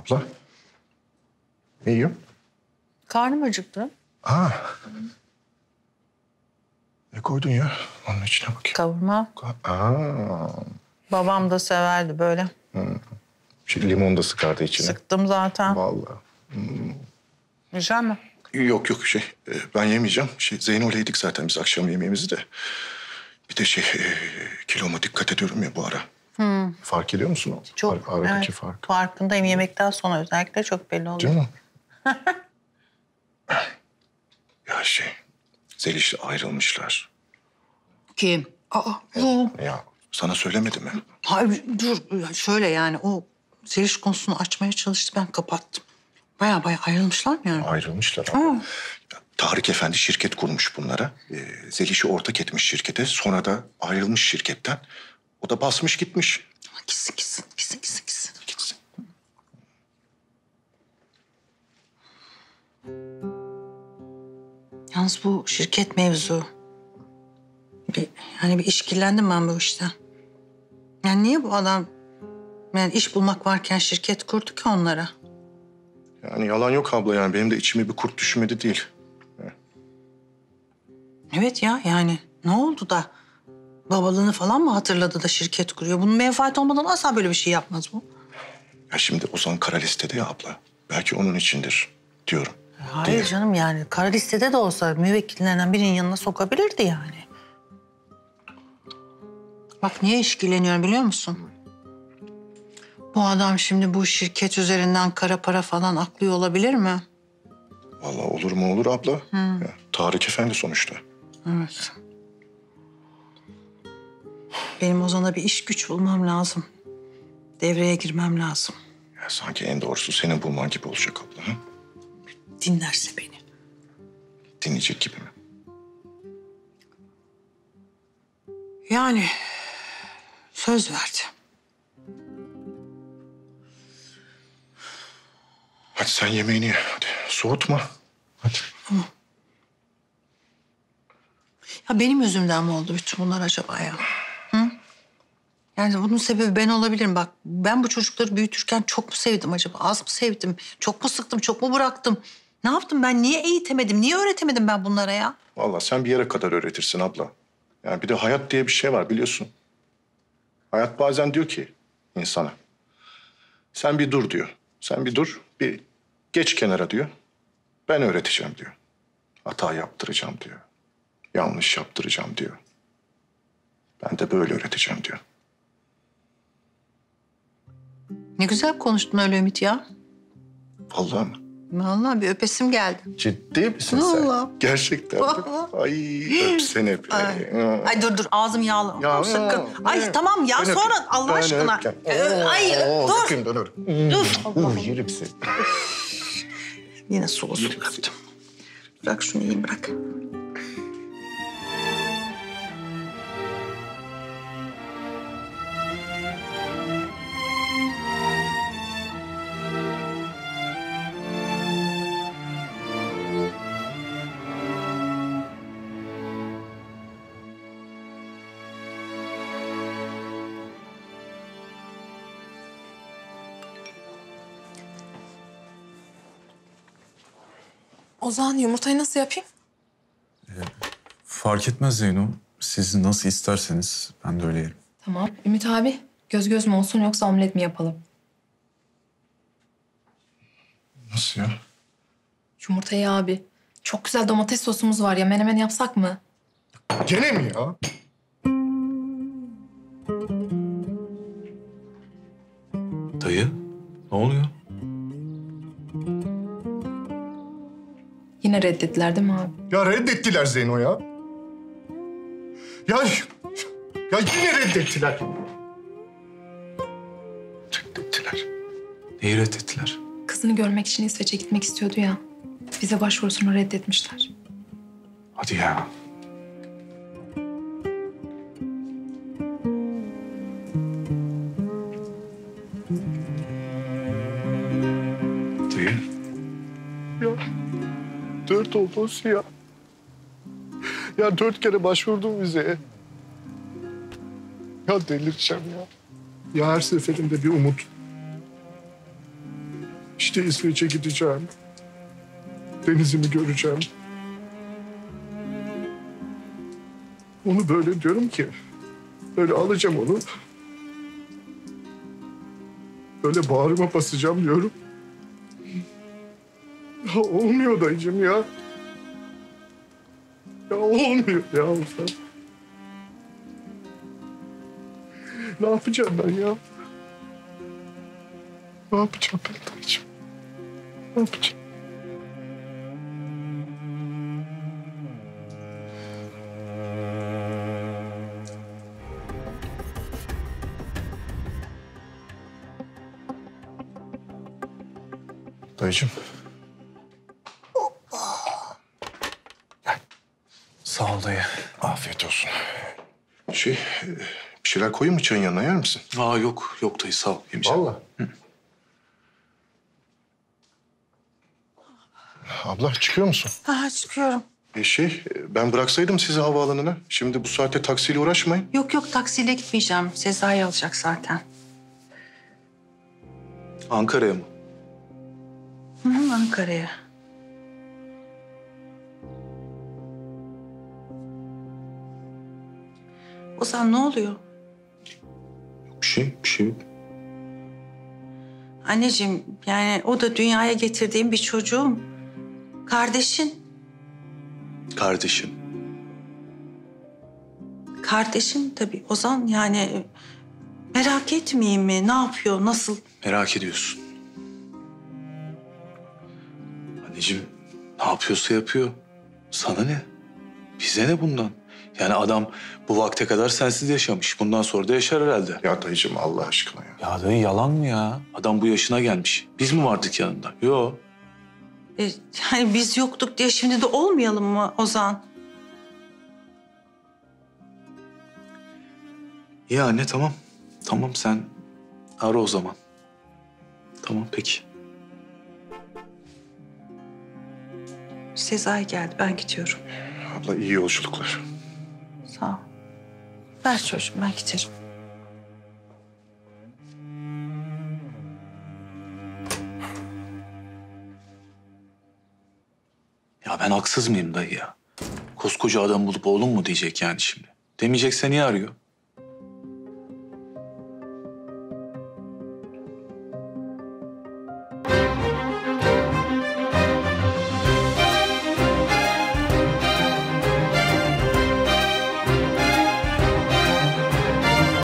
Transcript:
Abla. Ne yiyorsun? Karnım acıktı. Aa. Ne koydun ya? Onun içine bakayım. Kavurma. Aa. Babam da severdi böyle. Şey, limon da sıkardı içine. Sıktım zaten. Vallahi. Güzel mi? Yok yok şey e, ben yemeyeceğim. Şey Zeyno'yla yedik zaten biz akşam yemeğimizi de. Bir de şey e, kiloma dikkat ediyorum ya bu ara. Fark ediyor musun o? Çok. Aradaki evet, fark. Farkındayım. Yemekten sonra özellikle çok belli oluyor. Değil mi? ya şey Zeliş'le ayrılmışlar. Kim? Aa, o. Ya sana söylemedi mi? Hayır, dur. Şöyle yani o Zeliş konusunu açmaya çalıştı. Ben kapattım. Baya baya ayrılmışlar mı yani? Ayrılmışlar. ama. Ya, Tarık Efendi şirket kurmuş bunlara. Ee, Zeliş'i ortak etmiş şirkete. Sonra da ayrılmış şirketten. O da basmış gitmiş. Gitsin gitsin gitsin gitsin gitsin. Gitsin. Yalnız bu şirket mevzu. Bir, yani bir işkillendim ben bu işten. Yani niye bu adam yani iş bulmak varken şirket kurdu ki onlara? Yani yalan yok abla yani. Benim de içime bir kurt düşmedi değil. Evet ya yani ne oldu da babalığını falan mı hatırladı da şirket kuruyor? Bunun menfaat olmadan asla böyle bir şey yapmaz bu. Ya şimdi Ozan kara listede ya abla. Belki onun içindir diyorum. Hayır canım yani kara listede de olsa müvekkillerinden birinin yanına sokabilirdi yani. Bak niye işkilleniyorum biliyor musun? Bu adam şimdi bu şirket üzerinden kara para falan aklıyor olabilir mi? Vallahi olur mu olur abla. Ya, Tarık Efendi sonuçta. Evet. Benim Ozan'a bir iş güç bulmam lazım. Devreye girmem lazım. Ya sanki en doğrusu senin bulman gibi olacak abla. Ha? Dinlerse beni. Dinleyecek gibi mi? Yani söz verdi. Hadi sen yemeğini ye. Hadi soğutma. Hadi. Ya benim yüzümden mi oldu bütün bunlar acaba ya? Yani bunun sebebi ben olabilirim. Bak ben bu çocukları büyütürken çok mu sevdim acaba? Az mı sevdim? Çok mu sıktım? Çok mu bıraktım? Ne yaptım ben? Niye eğitemedim? Niye öğretemedim ben bunlara ya? Vallahi sen bir yere kadar öğretirsin abla. Yani bir de hayat diye bir şey var biliyorsun. Hayat bazen diyor ki insana. Sen bir dur diyor. Sen bir dur, bir geç kenara diyor. Ben öğreteceğim diyor. Hata yaptıracağım diyor. Yanlış yaptıracağım diyor. Ben de böyle öğreteceğim diyor. Ne güzel konuştun öyle Ümit ya. Vallahi mı? Vallahi bir öpesim geldi. Ciddi misin sen? Vallahi. Gerçekten. mi? Vallahi. Ay öpsene be. Ay. Ay dur dur ağzım yağlı. Ya, Dur, sakın. ya, Ay tamam ya Ben sonra öpeyim. Allah Ben aşkına. öpeceğim. Ee, Ay Oo, dur. öpeyim, dur. Dur. Uh, yerim seni. Yine sulu öptüm. Bırak şunu iyi bırak. Ozan yumurtayı nasıl yapayım? Fark etmez Zeyno. Siz nasıl isterseniz ben de öyle yerim. Tamam. Ümit abi göz göz mü olsun yoksa omlet mi yapalım? Nasıl ya? Yumurtayı abi. Çok güzel domates sosumuz var ya menemen yapsak mı? Gene mi ya? Dayı ne oluyor? Yine reddettiler değil mi abi? Ya reddettiler Zeyno ya. Ya, ya yine reddettiler. Reddettiler. Neyi reddettiler? Kızını görmek için İsveç'e gitmek istiyordu ya. Bize başvurusunu reddetmişler. Hadi ya. Dört oldu ya. Ya dört kere başvurdum vizeye. Ya delireceğim ya. Ya her seferinde bir umut. İşte İsveç'e gideceğim. Denizimi göreceğim. Onu böyle diyorum ki... Böyle alacağım onu. Böyle bağrıma basacağım diyorum. Ya olmuyor dayıcım ya. Ya olmuyor ya. Ne yapacağım ben ya? Ne yapacağım ben dayıcım? Ne yapacağım? Dayıcım. Ol dayı. Afiyet olsun. Şey, bir şeyler koyayım mı çayın yanına yer misin? Aa yok, yok dayı sağ ol. Yemeyeceğim. Vallahi. Abla çıkıyor musun? Ha çıkıyorum. E şey, ben bıraksaydım sizi havaalanına. Şimdi bu saatte taksiyle uğraşmayın. Yok yok taksiyle gitmeyeceğim. Sezai alacak zaten. Ankara'ya mı? Hı hı, Ankara'ya. Ozan ne oluyor? Bir şey, bir şey yok. Anneciğim yani o da dünyaya getirdiğim bir çocuğum. Kardeşin. Kardeşim. Kardeşin tabii Ozan yani merak etmeyeyim mi? Ne yapıyor? Nasıl? Merak ediyorsun. Anneciğim ne yapıyorsa yapıyor. Sana ne? Bize ne bundan? Yani adam bu vakte kadar sensiz yaşamış. Bundan sonra da yaşar herhalde. Ya dayıcım Allah aşkına ya. Ya dayı yalan mı ya? Adam bu yaşına gelmiş. Biz mi vardık yanında? Yo. E, yani biz yoktuk diye şimdi de olmayalım mı Ozan? İyi anne tamam. Tamam sen ara o zaman. Tamam peki. Sezai geldi ben gidiyorum. Abla iyi yolculuklar. Sağ ol. Ver çocuğum ben giderim. Ya ben haksız mıyım dayı ya? Koskoca adam bulup oğlum mu diyecek yani şimdi? Demeyecekse niye arıyor?